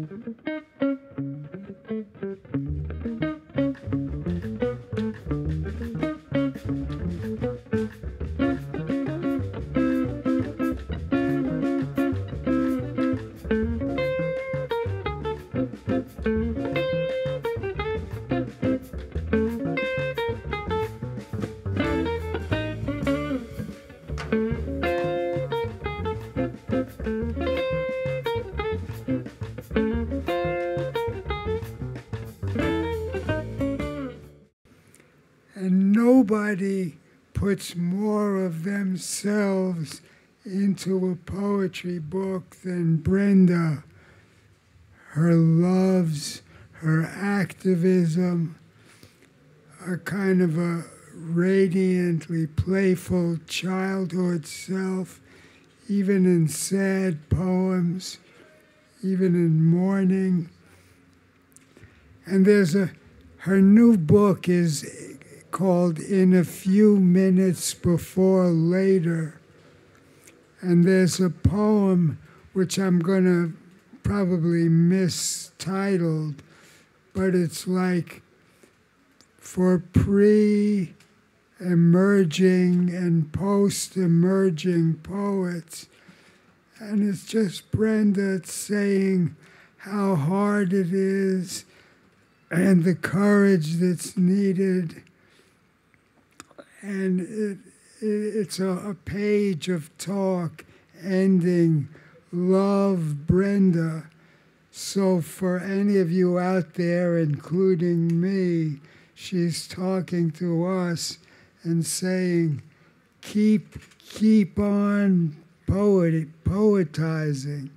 And nobody puts more of themselves into a poetry book than Brenda. Her loves, her activism, a kind of a radiantly playful childhood self, even in sad poems, even in mourning. And there's a, her new book is called In a Few Minutes Before Later. And there's a poem which I'm going to probably mistitled, but it's like for pre emerging and post emerging poets. And it's just Brenda saying how hard it is and the courage that's needed and it, it, it's a, a page of talk ending love Brenda. So, for any of you out there, including me, she's talking to us and saying, keep, keep on poet, poetizing.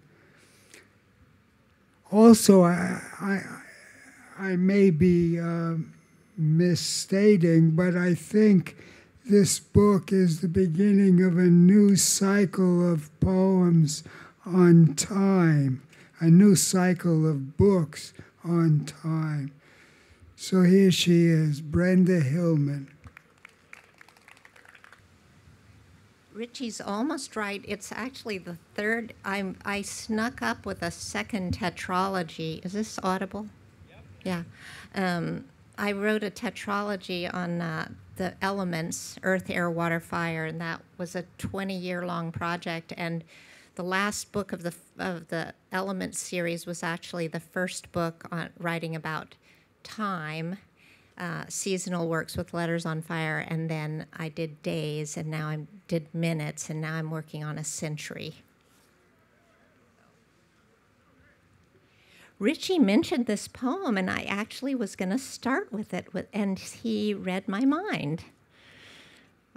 Also, I, I, I may be uh, misstating, but I think this book is the beginning of a new cycle of poems on time, a new cycle of books on time. So here she is, Brenda Hillman. Richie's almost right. It's actually the third. I'm, I snuck up with a second tetralogy. Is this audible? Yep. Yeah. Um, I wrote a tetralogy on uh, the elements earth, air, water, fire, and that was a 20 year long project. And the last book of the, of the elements series was actually the first book on writing about time. Uh, seasonal works with letters on fire, and then I did days, and now I did minutes, and now I'm working on a century. Richie mentioned this poem, and I actually was going to start with it, with, and he read my mind.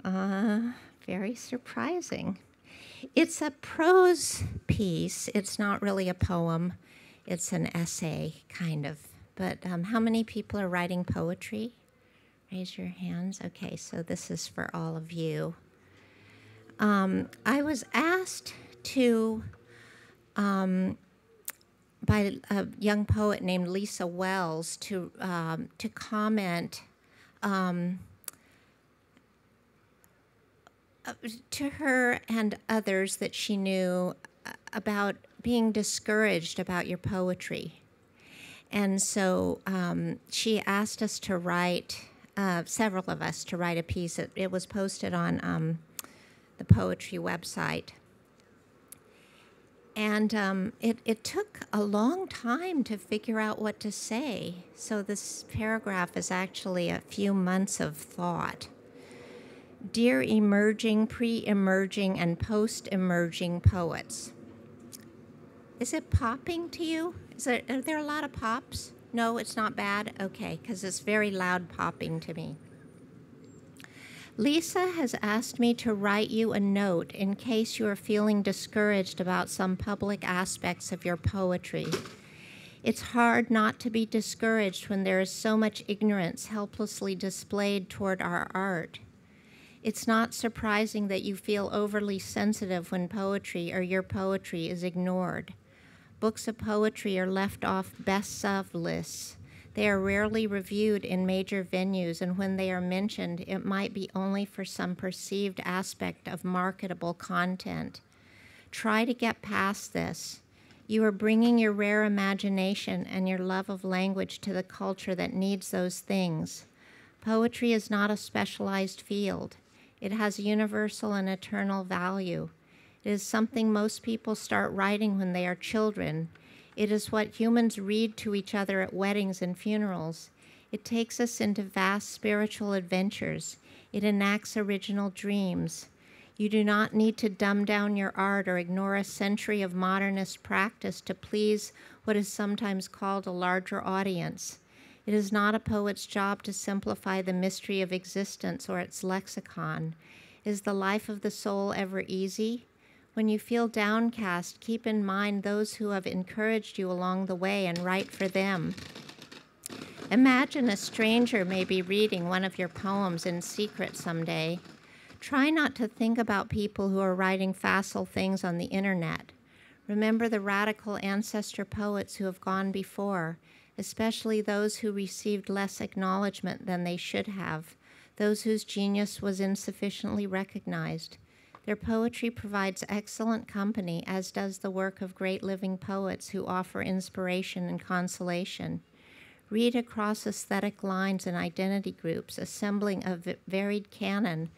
Uh, very surprising. It's a prose piece. It's not really a poem. It's an essay, kind of. But um, how many people are writing poetry? Raise your hands. Okay, so this is for all of you. Um, I was asked to um, by a young poet named Lisa Wells to um, to comment um, uh, to her and others that she knew uh, about being discouraged about your poetry. And so um, she asked us to write, uh, several of us to write a piece. It, it was posted on um, the poetry website. And um, it, it took a long time to figure out what to say. So this paragraph is actually a few months of thought. Dear emerging, pre emerging, and post emerging poets. Is it popping to you? Is there, are there a lot of pops? No, it's not bad? Okay, because it's very loud popping to me. Lisa has asked me to write you a note in case you are feeling discouraged about some public aspects of your poetry. It's hard not to be discouraged when there is so much ignorance helplessly displayed toward our art. It's not surprising that you feel overly sensitive when poetry or your poetry is ignored. Books of poetry are left off best of lists they are rarely reviewed in major venues, and when they are mentioned, it might be only for some perceived aspect of marketable content. Try to get past this. You are bringing your rare imagination and your love of language to the culture that needs those things. Poetry is not a specialized field. It has universal and eternal value. It is something most people start writing when they are children. It is what humans read to each other at weddings and funerals. It takes us into vast spiritual adventures. It enacts original dreams. You do not need to dumb down your art or ignore a century of modernist practice to please what is sometimes called a larger audience. It is not a poet's job to simplify the mystery of existence or its lexicon. Is the life of the soul ever easy? When you feel downcast, keep in mind those who have encouraged you along the way and write for them. Imagine a stranger may be reading one of your poems in secret someday. Try not to think about people who are writing facile things on the internet. Remember the radical ancestor poets who have gone before, especially those who received less acknowledgement than they should have, those whose genius was insufficiently recognized. Their poetry provides excellent company, as does the work of great living poets who offer inspiration and consolation. Read across aesthetic lines and identity groups, assembling a varied canon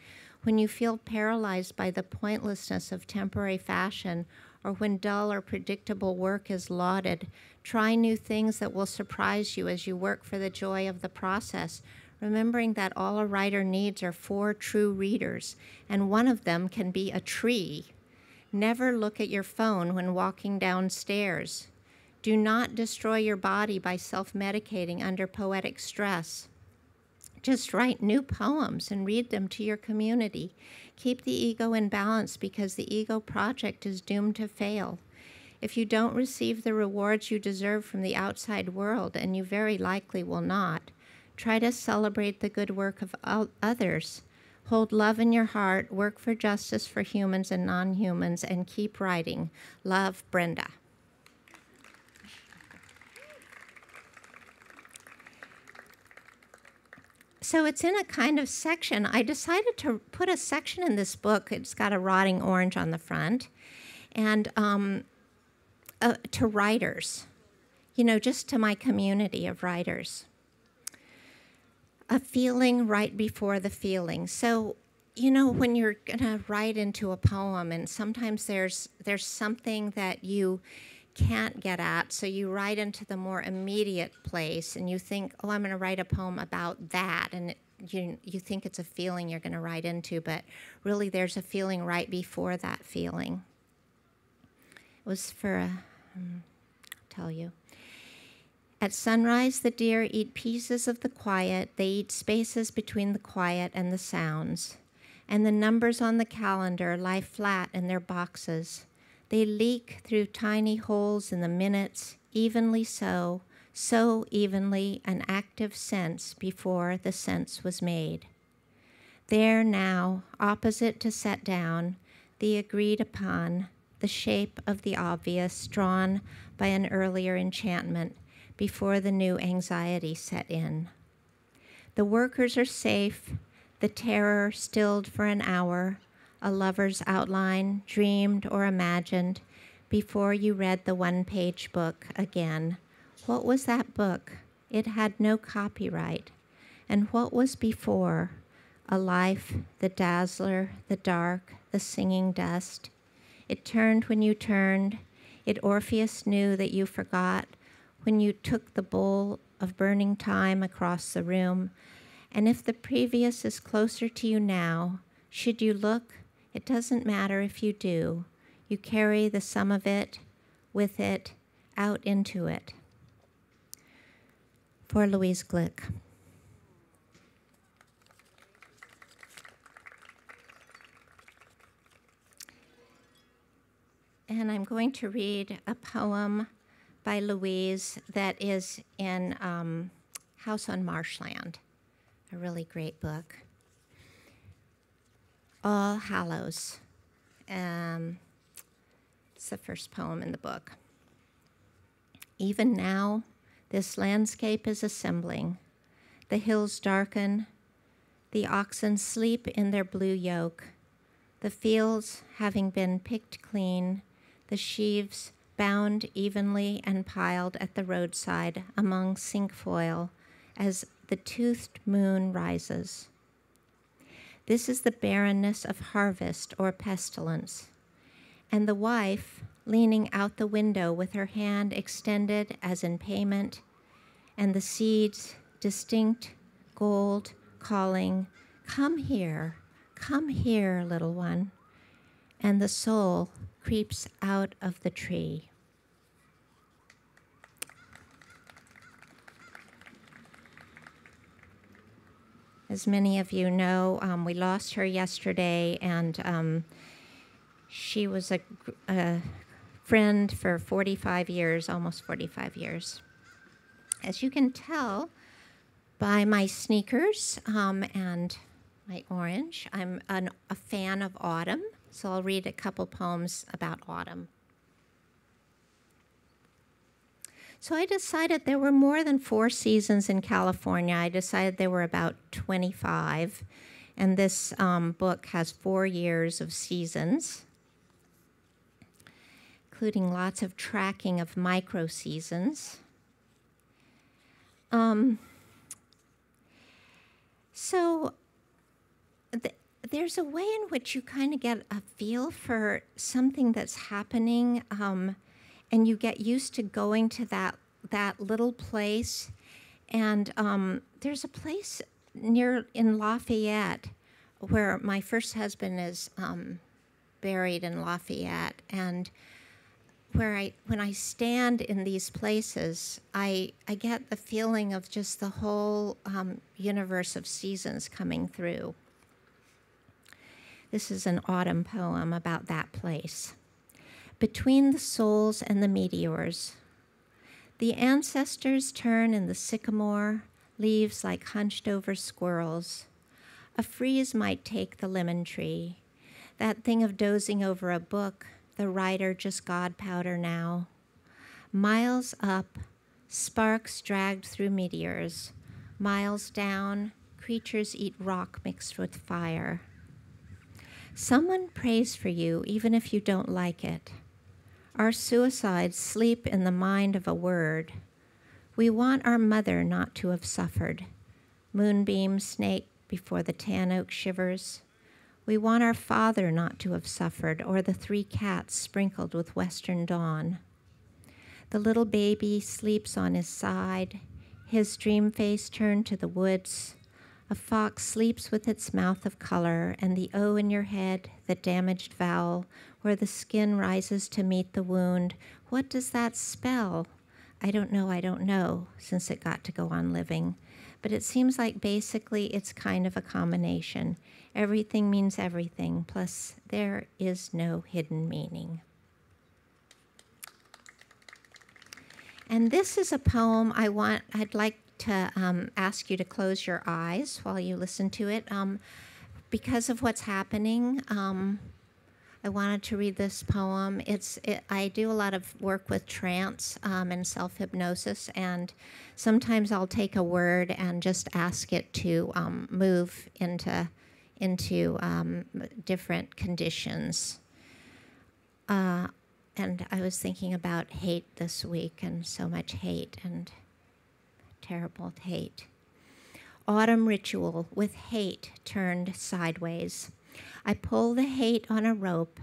when you feel paralyzed by the pointlessness of temporary fashion, or when dull or predictable work is lauded, try new things that will surprise you as you work for the joy of the process, remembering that all a writer needs are four true readers, and one of them can be a tree. Never look at your phone when walking downstairs. Do not destroy your body by self medicating under poetic stress. Just write new poems and read them to your community. Keep the ego in balance because the ego project is doomed to fail. If you don't receive the rewards you deserve from the outside world, and you very likely will not, try to celebrate the good work of others. Hold love in your heart, work for justice for humans and non humans, and keep writing. Love, Brenda. So it's in a kind of section. I decided to put a section in this book. It's got a rotting orange on the front, and um, uh, to writers, you know, just to my community of writers. A feeling right before the feeling. So you know when you're going to write into a poem and sometimes there's there's something that you can't get at. So you write into the more immediate place and you think, oh, I'm going to write a poem about that. And it, you, you think it's a feeling you're going to write into, but really there's a feeling right before that feeling. It was for a, um, I'll tell you. At sunrise, the deer eat pieces of the quiet. They eat spaces between the quiet and the sounds. And the numbers on the calendar lie flat in their boxes. They leak through tiny holes in the minutes, evenly so, so evenly an active sense before the sense was made. There now, opposite to set down, the agreed upon, the shape of the obvious drawn by an earlier enchantment before the new anxiety set in. The workers are safe, the terror stilled for an hour, a lover's outline, dreamed or imagined, before you read the one page book again. What was that book? It had no copyright. And what was before? A life, the dazzler, the dark, the singing dust. It turned when you turned. It Orpheus knew that you forgot when you took the bowl of burning time across the room. And if the previous is closer to you now, should you look, it doesn't matter if you do. You carry the sum of it with it out into it. For Louise Glück. And I'm going to read a poem by Louise that is in um, House on Marshland, a really great book. All Hallows. Um, it's the first poem in the book. Even now, this landscape is assembling. The hills darken, the oxen sleep in their blue yoke, the fields having been picked clean, the sheaves bound evenly and piled at the roadside among cinquefoil as the toothed moon rises. This is the barrenness of harvest or pestilence. And the wife, leaning out the window with her hand extended as in payment, and the seeds, distinct, gold, calling, Come here, come here, little one. And the soul creeps out of the tree. As many of you know, um, we lost her yesterday, and um, she was a, a friend for 45 years, almost 45 years. As you can tell by my sneakers um, and my orange, I'm an, a fan of autumn, so I'll read a couple poems about autumn. So I decided there were more than four seasons in California. I decided there were about 25. And this um, book has four years of seasons, including lots of tracking of micro seasons. Um, so th- there's a way in which you kind of get a feel for something that's happening. Um, and you get used to going to that that little place. And um, there's a place near in Lafayette where my first husband is um, buried in Lafayette, and where I when I stand in these places, I I get the feeling of just the whole um, universe of seasons coming through. This is an autumn poem about that place. Between the souls and the meteors, the ancestors turn in the sycamore, leaves like hunched over squirrels. A freeze might take the lemon tree. That thing of dozing over a book, the writer just god powder now. Miles up, sparks dragged through meteors. Miles down, creatures eat rock mixed with fire. Someone prays for you even if you don't like it. Our suicides sleep in the mind of a word. We want our mother not to have suffered. Moonbeam snake before the tan oak shivers. We want our father not to have suffered, or the three cats sprinkled with western dawn. The little baby sleeps on his side, his dream face turned to the woods. A fox sleeps with its mouth of color, and the O in your head, the damaged vowel, where the skin rises to meet the wound. What does that spell? I don't know, I don't know, since it got to go on living. But it seems like basically it's kind of a combination. Everything means everything, plus there is no hidden meaning. And this is a poem I want, I'd like to um, ask you to close your eyes while you listen to it. Um, because of what's happening, um, I wanted to read this poem. It's it, I do a lot of work with trance um, and self hypnosis, and sometimes I'll take a word and just ask it to um, move into into um, different conditions. Uh, and I was thinking about hate this week, and so much hate and terrible hate. Autumn ritual with hate turned sideways. I pull the hate on a rope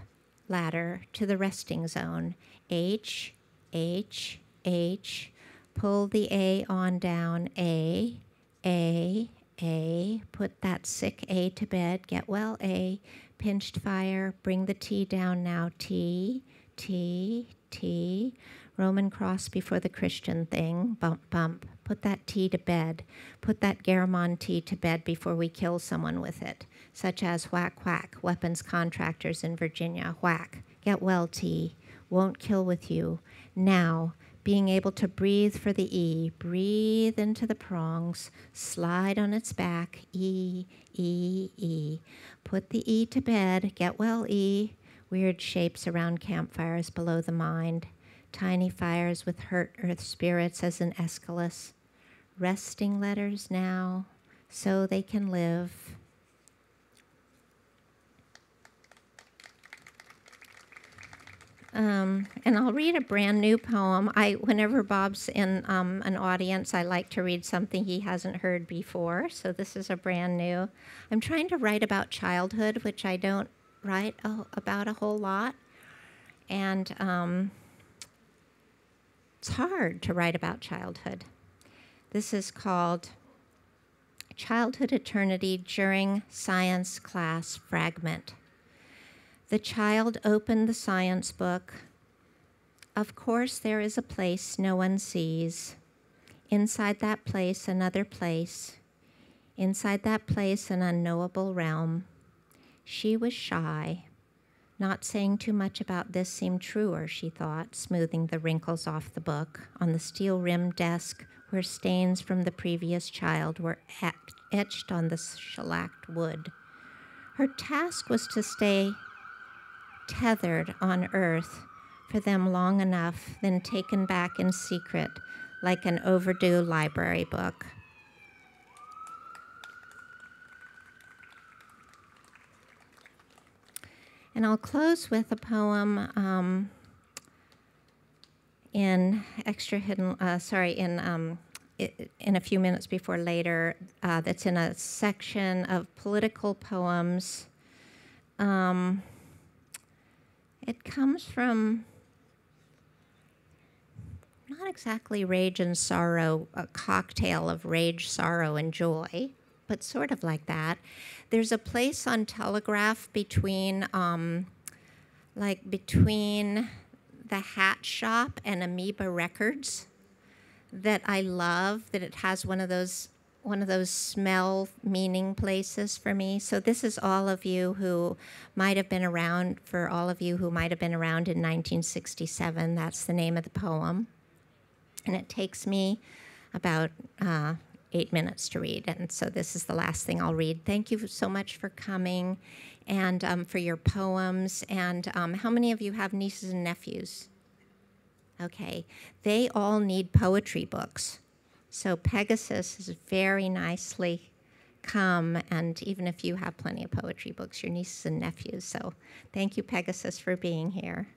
ladder to the resting zone. H, H, H. Pull the A on down. A, A, A. Put that sick A to bed. Get well, A. Pinched fire. Bring the T down now. T, T, T. Roman cross before the Christian thing. Bump, bump. Put that tea to bed. Put that Garamond tea to bed before we kill someone with it, such as whack, whack, weapons contractors in Virginia, whack, get well tea, won't kill with you. Now, being able to breathe for the E, breathe into the prongs, slide on its back, E, E, E. Put the E to bed, get well E, weird shapes around campfires below the mind. Tiny fires with hurt earth spirits as an Aeschylus, resting letters now so they can live. Um, and I'll read a brand new poem. I, whenever Bob's in um, an audience, I like to read something he hasn't heard before. So this is a brand new. I'm trying to write about childhood, which I don't write a, about a whole lot, and um, it's hard to write about childhood. This is called Childhood Eternity During Science Class Fragment. The child opened the science book. Of course, there is a place no one sees. Inside that place, another place. Inside that place, an unknowable realm. She was shy. Not saying too much about this seemed truer, she thought, smoothing the wrinkles off the book on the steel rimmed desk where stains from the previous child were etched on the shellacked wood. Her task was to stay tethered on earth for them long enough, then taken back in secret like an overdue library book. And I'll close with a poem um, in extra hidden, uh, sorry, in um, in a few minutes before later, uh, that's in a section of political poems. Um, it comes from not exactly rage and sorrow, a cocktail of rage, sorrow, and joy, but sort of like that. There's a place on Telegraph between, um, like between the Hat Shop and Amoeba Records that I love. That it has one of those one of those smell meaning places for me. So this is all of you who might have been around. For all of you who might have been around in 1967, that's the name of the poem, and it takes me about. Uh, eight minutes to read. And so this is the last thing I'll read. Thank you so much for coming and um, for your poems. And um, how many of you have nieces and nephews? Okay, they all need poetry books. So Pegasus is very nicely come, and even if you have plenty of poetry books, your nieces and nephews. So thank you, Pegasus, for being here.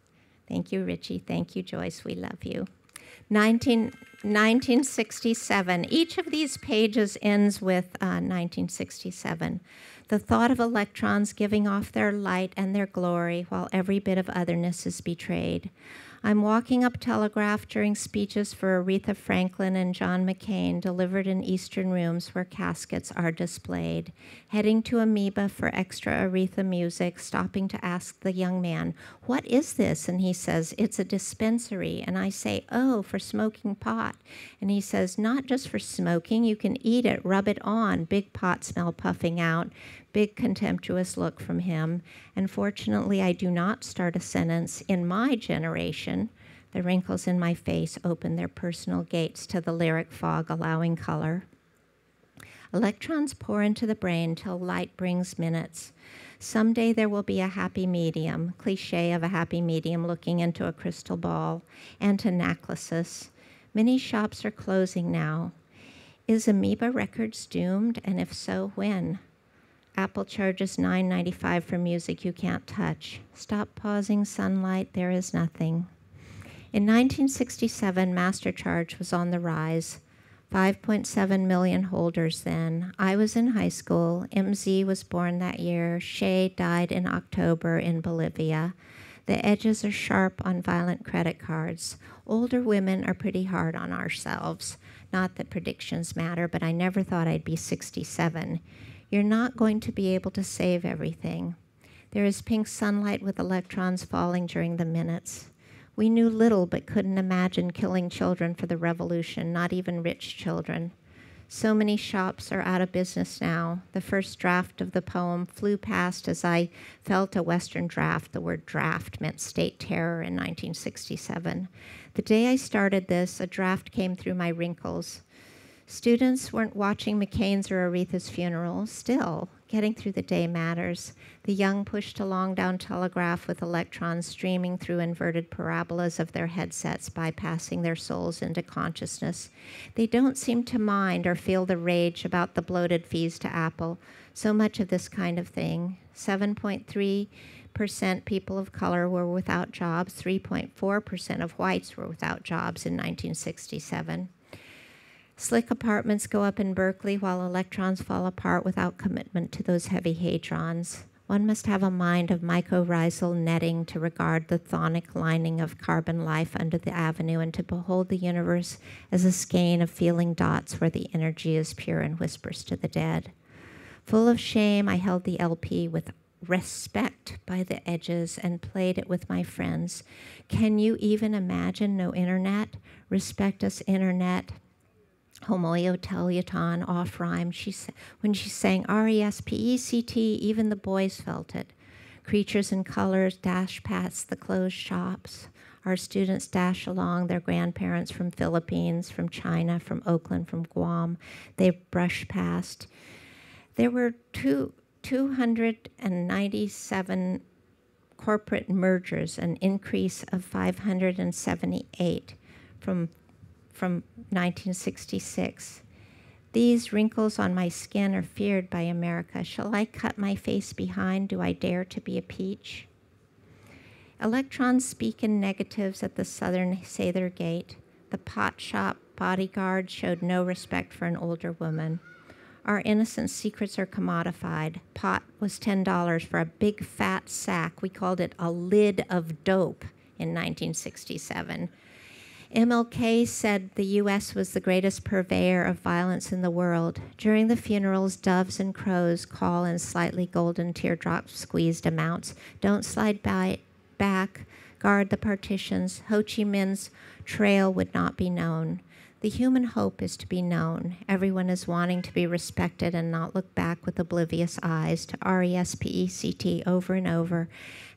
Thank you, Richie. Thank you, Joyce. We love you. 19, 1967. Each of these pages ends with uh, 1967. The thought of electrons giving off their light and their glory while every bit of otherness is betrayed. I'm walking up Telegraph during speeches for Aretha Franklin and John McCain delivered in Eastern rooms where caskets are displayed, heading to Amoeba for extra Aretha music, stopping to ask the young man, What is this? And he says, It's a dispensary. And I say, Oh, for smoking pot. And he says, Not just for smoking, you can eat it, rub it on, big pot smell puffing out big contemptuous look from him, and fortunately I do not start a sentence in my generation. The wrinkles in my face open their personal gates to the lyric fog, allowing color. Electrons pour into the brain till light brings minutes. Someday there will be a happy medium, cliche of a happy medium looking into a crystal ball, and to necklaces. Many shops are closing now. Is Amoeba Records doomed, and if so, when? Apple charges $9.95 for music you can't touch. Stop pausing sunlight, there is nothing. In 1967, MasterCharge was on the rise. 5.7 million holders then. I was in high school. MZ was born that year. Che died in October in Bolivia. The edges are sharp on violent credit cards. Older women are pretty hard on ourselves. Not that predictions matter, but I never thought I'd be 67. You're not going to be able to save everything. There is pink sunlight with electrons falling during the minutes. We knew little but couldn't imagine killing children for the revolution, not even rich children. So many shops are out of business now. The first draft of the poem flew past as I felt a Western draft. The word draft meant state terror in 1967. The day I started this, a draft came through my wrinkles. Students weren't watching McCain's or Aretha's funeral. Still, getting through the day matters. The young pushed along down Telegraph with electrons streaming through inverted parabolas of their headsets, bypassing their souls into consciousness. They don't seem to mind or feel the rage about the bloated fees to Apple. So much of this kind of thing. 7.3 0.8% people of color were without jobs, 3.4% of whites were without jobs in 1967. Slick apartments go up in Berkeley while electrons fall apart without commitment to those heavy hadrons. One must have a mind of mycorrhizal netting to regard the chthonic lining of carbon life under the avenue and to behold the universe as a skein of feeling dots where the energy is pure and whispers to the dead. Full of shame, I held the LP with respect by the edges and played it with my friends. Can you even imagine no internet? Respect us, internet. Homoio off rhyme. She when she sang R E S P E C T, even the boys felt it. Creatures in colors dash past the closed shops. Our students dash along their grandparents from Philippines, from China, from Oakland, from Guam. They brush past. There were two, 297 corporate mergers, an increase of 578 from from 1966. These wrinkles on my skin are feared by America. Shall I cut my face behind? Do I dare to be a peach? Electrons speak in negatives at the southern Sather Gate. The pot shop bodyguard showed no respect for an older woman. Our innocent secrets are commodified. Pot was $10 for a big fat sack. We called it a lid of dope in 1967. MLK said the U.S. was the greatest purveyor of violence in the world. During the funerals, doves and crows call in slightly golden teardrop squeezed amounts. Don't slide by, back, guard the partitions. Ho Chi Minh's trail would not be known. The human hope is to be known. Everyone is wanting to be respected and not look back with oblivious eyes to R E S P E C T over and over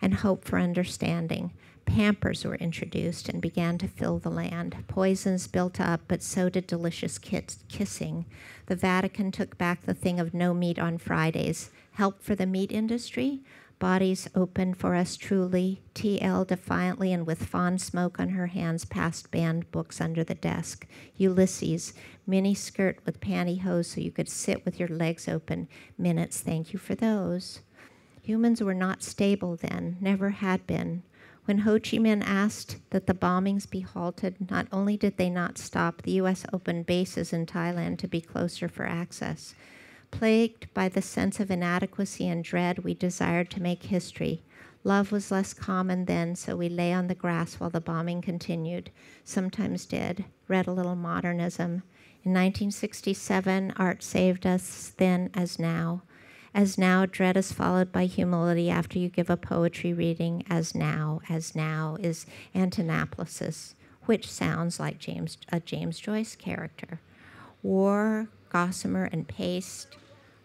and hope for understanding. Pampers were introduced and began to fill the land. Poisons built up, but so did delicious kissing. The Vatican took back the thing of no meat on Fridays. Help for the meat industry? Bodies open for us truly. TL defiantly and with fond smoke on her hands passed banned books under the desk. Ulysses, mini skirt with pantyhose so you could sit with your legs open. Minutes, thank you for those. Humans were not stable then, never had been. When Ho Chi Minh asked that the bombings be halted, not only did they not stop, the U.S. opened bases in Thailand to be closer for access. Plagued by the sense of inadequacy and dread, we desired to make history. Love was less common then, so we lay on the grass while the bombing continued, sometimes did, read a little modernism. In 1967, art saved us then as now. As now, dread is followed by humility after you give a poetry reading. As now, as now is anadiplosis, which sounds like James, a James Joyce character. War, gossamer, and paste,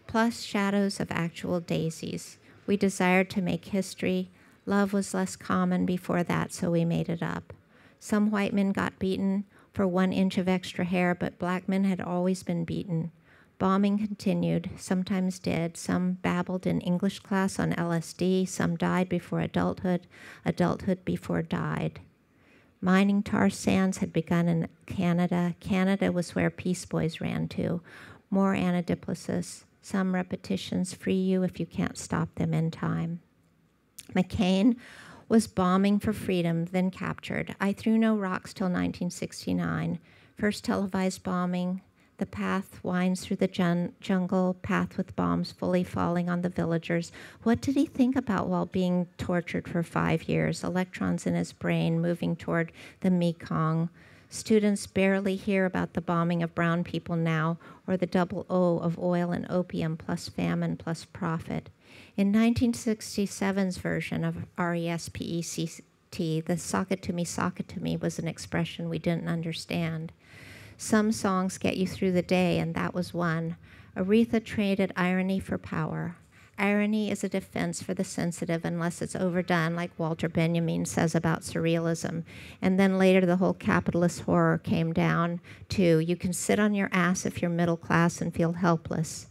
plus shadows of actual daisies. We desired to make history. Love was less common before that, so we made it up. Some white men got beaten for one inch of extra hair, but black men had always been beaten. Bombing continued, sometimes did. Some babbled in English class on LSD, some died before adulthood, adulthood before died. Mining tar sands had begun in Canada. Canada was where Peace Boys ran to. More anadiplosis, Some repetitions free you if you can't stop them in time. McCain was bombing for freedom, then captured. I threw no rocks till 1969. First televised bombing, the path winds through the jun- jungle, path with bombs fully falling on the villagers. What did he think about while being tortured for five years? Electrons in his brain moving toward the Mekong. Students barely hear about the bombing of brown people now, or the double O of oil and opium plus famine plus profit. In 1967's version of RESPECT, the to me was an expression we didn't understand. Some songs get you through the day, and that was one. Aretha traded irony for power. Irony is a defense for the sensitive unless it's overdone, like Walter Benjamin says about surrealism. And then later, the whole capitalist horror came down to you can sit on your ass if you're middle class and feel helpless.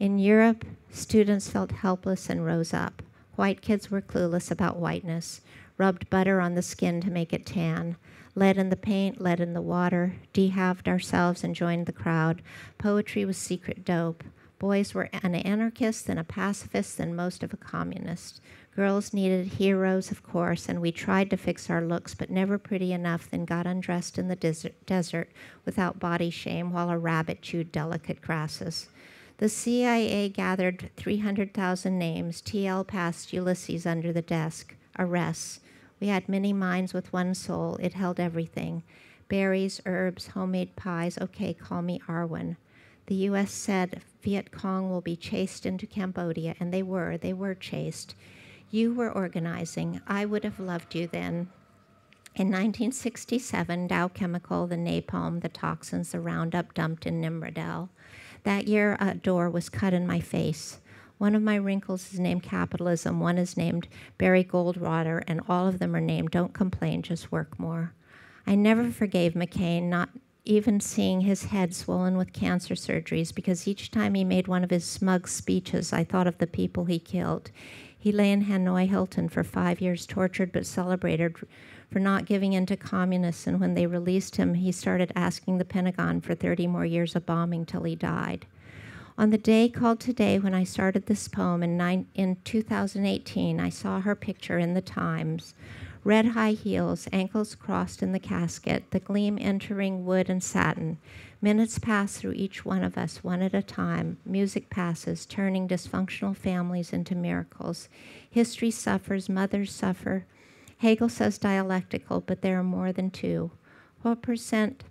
In Europe, students felt helpless and rose up. White kids were clueless about whiteness, rubbed butter on the skin to make it tan lead in the paint, lead in the water, dehalved ourselves and joined the crowd. Poetry was secret dope. Boys were an anarchist, and a pacifist, and most of a communist. Girls needed heroes, of course, and we tried to fix our looks, but never pretty enough, then got undressed in the desert, desert without body shame while a rabbit chewed delicate grasses. The CIA gathered 300,000 names. TL passed Ulysses under the desk. Arrests. We had many minds with one soul. It held everything berries, herbs, homemade pies. Okay, call me Arwen. The U.S. said Viet Cong will be chased into Cambodia, and they were. They were chased. You were organizing. I would have loved you then. In 1967, Dow Chemical, the napalm, the toxins, the Roundup dumped in Nimrodel. That year, a door was cut in my face. One of my wrinkles is named capitalism, one is named Barry Goldwater, and all of them are named Don't Complain, Just Work More. I never forgave McCain, not even seeing his head swollen with cancer surgeries, because each time he made one of his smug speeches, I thought of the people he killed. He lay in Hanoi Hilton for five years, tortured but celebrated for not giving in to communists. And when they released him, he started asking the Pentagon for 30 more years of bombing till he died. On the day called today, when I started this poem in, nine, in 2018, I saw her picture in the Times red high heels, ankles crossed in the casket, the gleam entering wood and satin. Minutes pass through each one of us, one at a time. Music passes, turning dysfunctional families into miracles. History suffers, mothers suffer. Hegel says dialectical, but there are more than two. What percent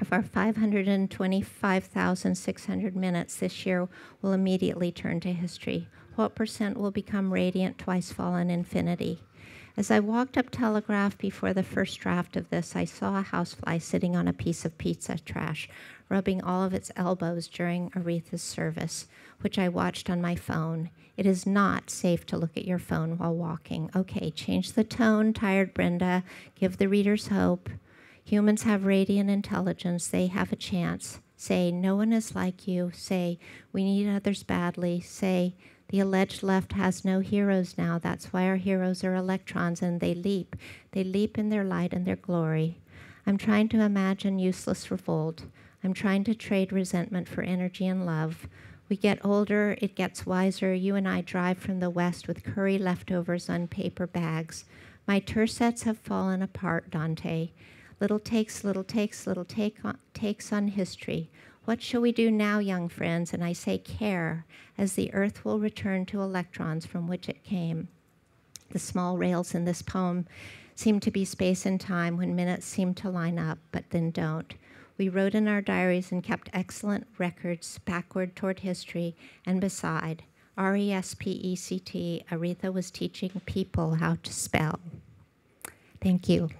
of our 525,600 minutes this year will immediately turn to history? What percent will become radiant, twice fallen infinity? As I walked up Telegraph before the first draft of this, I saw a housefly sitting on a piece of pizza trash, rubbing all of its elbows during Aretha's service, which I watched on my phone. It is not safe to look at your phone while walking. Okay, change the tone, tired Brenda. Give the readers hope. Humans have radiant intelligence. They have a chance. Say, no one is like you. Say, we need others badly. Say, the alleged left has no heroes now. That's why our heroes are electrons and they leap. They leap in their light and their glory. I'm trying to imagine useless revolt. I'm trying to trade resentment for energy and love. We get older, it gets wiser. You and I drive from the west with curry leftovers on paper bags. My tercets have fallen apart, Dante. Little takes, little takes, little take on, takes on history. What shall we do now, young friends? And I say, care, as the earth will return to electrons from which it came. The small rails in this poem seem to be space and time when minutes seem to line up, but then don't. We wrote in our diaries and kept excellent records backward toward history and beside. R E S P E C T, Aretha was teaching people how to spell. Thank you.